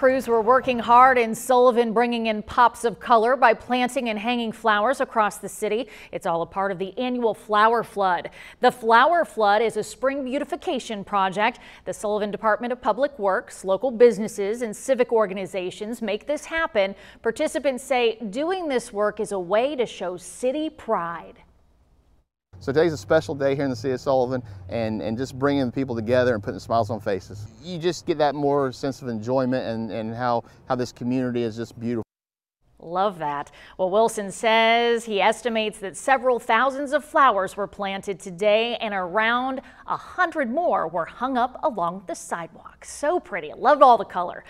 Crews were working hard in Sullivan, bringing in pops of color by planting and hanging flowers across the city. It's all a part of the annual Flower Flood. The Flower Flood is a spring beautification project. The Sullivan Department of Public Works, local businesses, and civic organizations make this happen. Participants say doing this work is a way to show city pride. So today's a special day here in the city of Sullivan and, and just bringing people together and putting smiles on faces. You just get that more sense of enjoyment and, and how, how this community is just beautiful. Love that. Well, Wilson says he estimates that several thousands of flowers were planted today and around a hundred more were hung up along the sidewalk. So pretty. Loved all the color.